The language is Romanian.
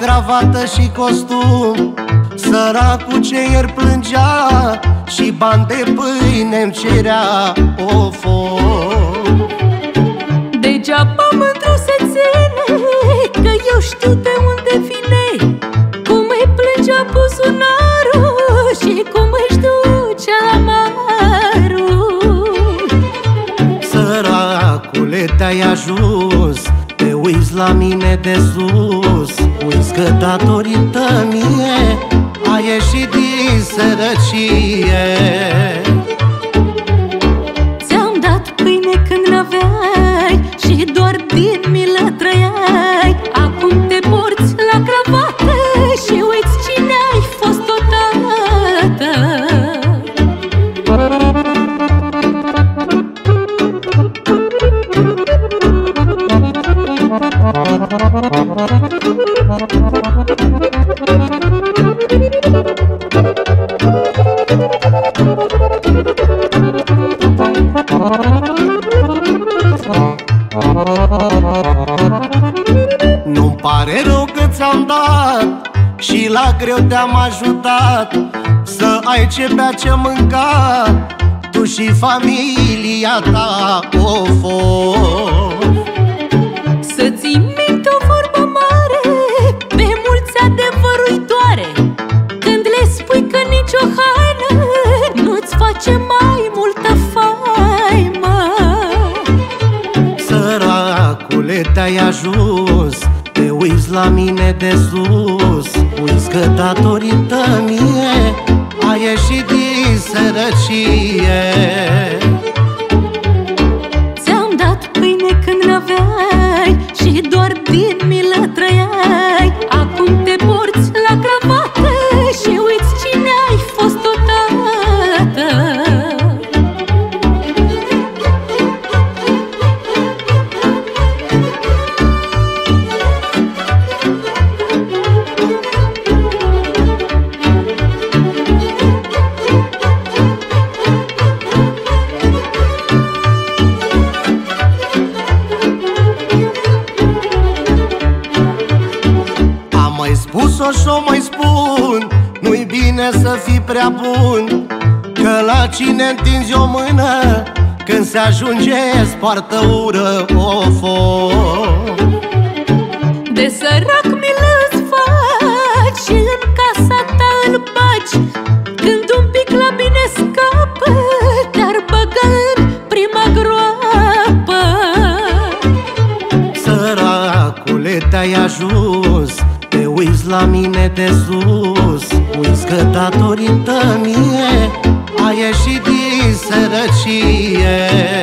cravată și costum. Săracul ce ieri plângea Și bani de pâine-mi cerea of, of. Degeaba mândru se ține Că eu știu de unde vine. Cum îi plângea buzunarul Și cum își ducea amarul. Săracule, te-ai ajuns Te uiți la mine de sus Uiți că datorită mie Ai ieșit din sărăcie. Ți-am dat pâine când Nu-mi pare rău că ți-am dat Și la greu te-am ajutat Să ai ce bea ce mânca Tu și familia ta of, of. Mai multă faimă. Săracule, te-ai ajuns Te uiți la mine de sus. Uiți că datorită mie Ai ieșit din sărăcie. Ți-am dat pâine când n-aveai Și doar din milă trăiai. Acum te porți la cravată Și uiți cine ai fost odată mai spus-o și-o mai spun Nu-i bine să fii prea bun Că la cine întinzi o mână Când se ajunge poartă ură of, of. De sărac mi-l îți faci Și în casa ta îl bagi Când un pic la bine scapă Te-ar băga în prima groapă Săracule, te-ai ajuns Te uiți la mine de sus Uiți că datorită mie Ai ieșit din sărăcie